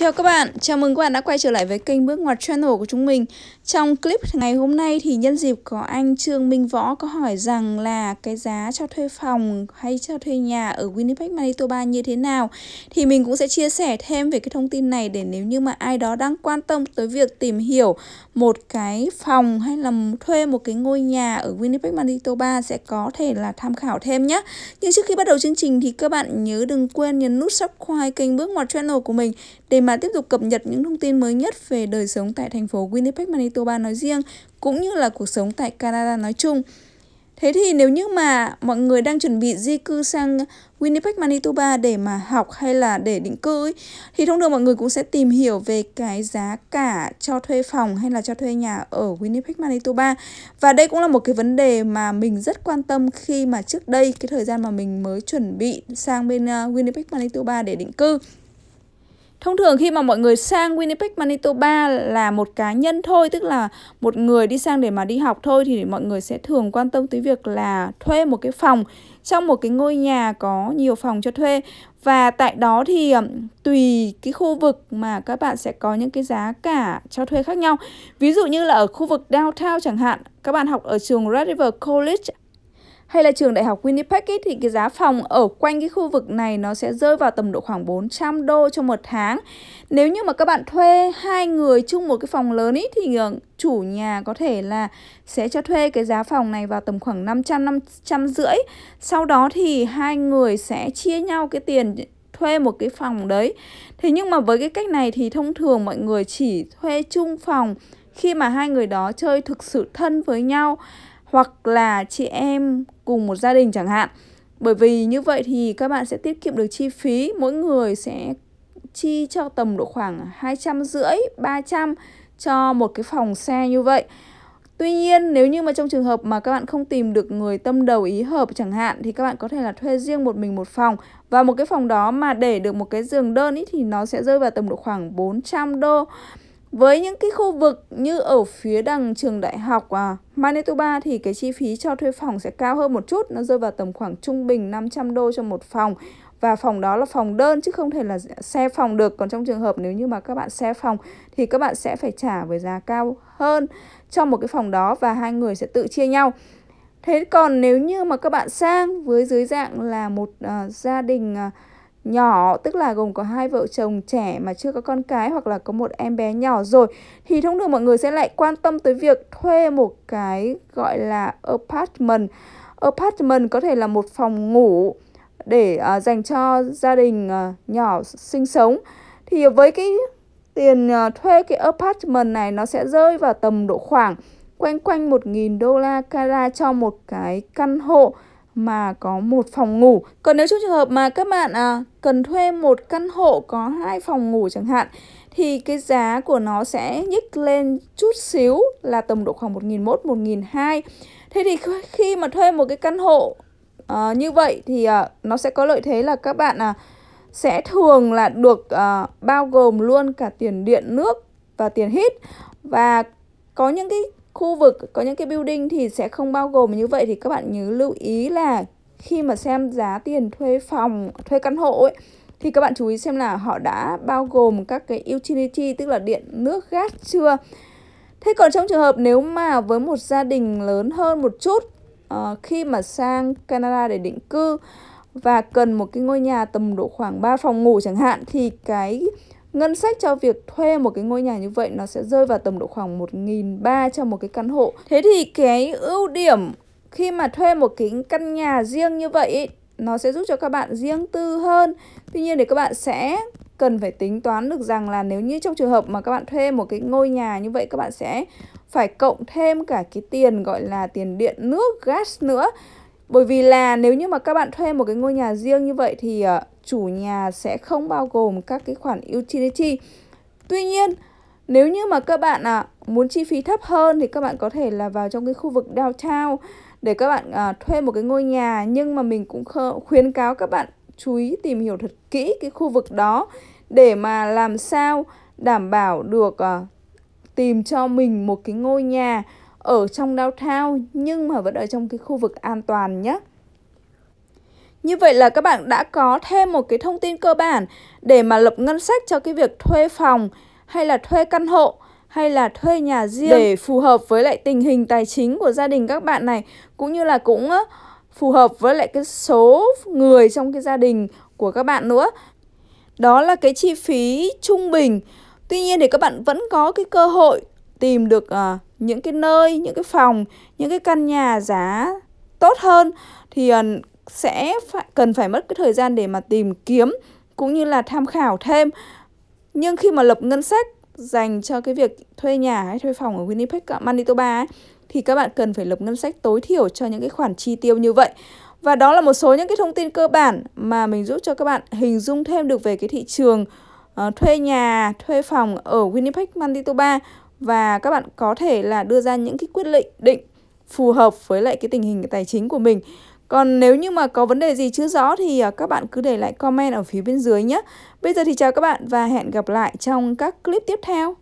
Chào các bạn, chào mừng các bạn đã quay trở lại với kênh Bước Ngoặt Channel của chúng mình. Trong clip ngày hôm nay thì nhân dịp có anh Trương Minh Võ có hỏi rằng là cái giá cho thuê phòng hay cho thuê nhà ở Winnipeg, Manitoba như thế nào Thì mình cũng sẽ chia sẻ thêm về cái thông tin này để nếu như mà ai đó đang quan tâm tới việc tìm hiểu một cái phòng hay là thuê một cái ngôi nhà ở Winnipeg, Manitoba sẽ có thể là tham khảo thêm nhé. Nhưng trước khi bắt đầu chương trình thì các bạn nhớ đừng quên nhấn nút subscribe kênh Bước Ngoặt Channel của mình để mà tiếp tục cập nhật những thông tin mới nhất về đời sống tại thành phố Winnipeg, Manitoba nói riêng cũng như là cuộc sống tại Canada nói chung. Thế thì nếu như mà mọi người đang chuẩn bị di cư sang Winnipeg, Manitoba để mà học hay là để định cư ấy, thì thông thường mọi người cũng sẽ tìm hiểu về cái giá cả cho thuê phòng hay là cho thuê nhà ở Winnipeg, Manitoba. Và đây cũng là một cái vấn đề mà mình rất quan tâm khi mà trước đây cái thời gian mà mình mới chuẩn bị sang bên ờ, Winnipeg, Manitoba để định cư. Thông thường khi mà mọi người sang Winnipeg, Manitoba là một cá nhân thôi Tức là một người đi sang để mà đi học thôi Thì mọi người sẽ thường quan tâm tới việc là thuê một cái phòng. Trong một cái ngôi nhà có nhiều phòng cho thuê. Và tại đó thì tùy cái khu vực mà các bạn sẽ có những cái giá cả cho thuê khác nhau. Ví dụ như là ở khu vực downtown chẳng hạn Các bạn học ở trường Red River College hay là trường đại học Winnipeg ấy, thì cái giá phòng ở quanh cái khu vực này nó sẽ rơi vào tầm độ khoảng 400 đô cho một tháng. Nếu như mà các bạn thuê hai người chung một cái phòng lớn ấy thì ờ, chủ nhà có thể là sẽ cho thuê cái giá phòng này vào tầm khoảng 500 500 rưỡi. Sau đó thì hai người sẽ chia nhau cái tiền thuê một cái phòng đấy. Thế nhưng mà với cái cách này thì thông thường mọi người chỉ thuê chung phòng khi mà hai người đó chơi thực sự thân với nhau hoặc là chị em cùng một gia đình chẳng hạn. Bởi vì như vậy thì các bạn sẽ tiết kiệm được chi phí, mỗi người sẽ chi cho tầm độ khoảng 200 rưỡi, 300 cho một cái phòng xe như vậy. Tuy nhiên nếu như mà trong trường hợp mà các bạn không tìm được người tâm đầu ý hợp chẳng hạn thì các bạn có thể là thuê riêng một mình một phòng và một cái phòng đó mà để được một cái giường đơn ý thì nó sẽ rơi vào tầm độ khoảng 400 đô. Với những cái khu vực như ở phía đằng trường đại học à, Manitoba thì cái chi phí cho thuê phòng sẽ cao hơn một chút, nó rơi vào tầm khoảng trung bình 500 đô cho một phòng. Và phòng đó là phòng đơn chứ không thể là xe phòng được. Còn trong trường hợp nếu như mà các bạn xe phòng thì các bạn sẽ phải trả với giá cao hơn cho một cái phòng đó và hai người sẽ tự chia nhau. Thế còn nếu như mà các bạn sang với dưới dạng là một uh, gia đình uh, nhỏ tức là gồm có hai vợ chồng trẻ mà chưa có con cái hoặc là có một em bé nhỏ rồi. Thì thông thường mọi người sẽ lại quan tâm tới việc thuê một cái gọi là apartment. Apartment có thể là một phòng ngủ để uh, dành cho gia đình uh, nhỏ sinh sống. Thì với cái tiền uh, thuê cái apartment này nó sẽ rơi vào tầm độ khoảng quanh quanh 1.000 đô la cara cho một cái căn hộ mà có một phòng ngủ. Còn nếu trong trường hợp mà các bạn à, cần thuê một căn hộ có hai phòng ngủ chẳng hạn thì cái giá của nó sẽ nhích lên chút xíu là tầm độ khoảng 1.100, 1.200. Thế thì khi mà thuê một cái căn hộ uh, như vậy thì uh, nó sẽ có lợi thế là các bạn uh, sẽ thường là được uh, bao gồm luôn cả tiền điện nước và tiền hít và có những cái khu vực có những cái building thì sẽ không bao gồm như vậy thì các bạn nhớ lưu ý là khi mà xem giá tiền thuê phòng thuê căn hộ ấy thì các bạn chú ý xem là họ đã bao gồm các cái utility tức là điện nước gas chưa? Thế còn trong trường hợp nếu mà với một gia đình lớn hơn một chút uh, khi mà sang Canada để định cư và cần một cái ngôi nhà tầm độ khoảng 3 phòng ngủ chẳng hạn thì cái Ngân sách cho việc thuê một cái ngôi nhà như vậy nó sẽ rơi vào tầm độ khoảng 1.300 cho một cái căn hộ. Thế thì cái ưu điểm khi mà thuê một cái căn nhà riêng như vậy nó sẽ giúp cho các bạn riêng tư hơn. Tuy nhiên thì các bạn sẽ cần phải tính toán được rằng là nếu như trong trường hợp mà các bạn thuê một cái ngôi nhà như vậy, các bạn sẽ phải cộng thêm cả cái tiền gọi là tiền điện, nước, gas nữa bởi vì là nếu như mà các bạn thuê một cái ngôi nhà riêng như vậy thì uh, chủ nhà sẽ không bao gồm các cái khoản utility. Tuy nhiên, nếu như mà các bạn à, muốn chi phí thấp hơn thì các bạn có thể là vào trong cái khu vực downtown để các bạn à, thuê một cái ngôi nhà nhưng mà mình cũng khuyến cáo các bạn chú ý tìm hiểu thật kỹ cái khu vực đó để mà làm sao đảm bảo được à, tìm cho mình một cái ngôi nhà ở trong downtown nhưng mà vẫn ở trong cái khu vực an toàn nhé. Như vậy là các bạn đã có thêm một cái thông tin cơ bản để mà lập ngân sách cho cái việc thuê phòng hay là thuê căn hộ hay là thuê nhà riêng để phù hợp với lại tình hình tài chính của gia đình các bạn này cũng như là cũng phù hợp với lại cái số người trong cái gia đình của các bạn nữa. Đó là cái chi phí trung bình. Tuy nhiên thì các bạn vẫn có cái cơ hội tìm được uh, những cái nơi, những cái phòng, những cái căn nhà giá tốt hơn thì uh, sẽ phải, cần phải mất cái thời gian để mà tìm kiếm cũng như là tham khảo thêm. Nhưng khi mà lập ngân sách dành cho cái việc thuê nhà hay thuê phòng ở Winnipeg, Manitoba ấy, thì các bạn cần phải lập ngân sách tối thiểu cho những cái khoản chi tiêu như vậy. Và đó là một số những cái thông tin cơ bản mà mình giúp cho các bạn hình dung thêm được về cái thị trường uh, thuê nhà, thuê phòng ở Winnipeg, Manitoba và các bạn có thể là đưa ra những cái quyết định định phù hợp với lại cái tình hình tài chính của mình. Còn nếu như mà có vấn đề gì chưa rõ thì à, các bạn cứ để lại comment ở phía bên dưới nhé. Bây giờ thì chào các bạn và hẹn gặp lại trong các clip tiếp theo.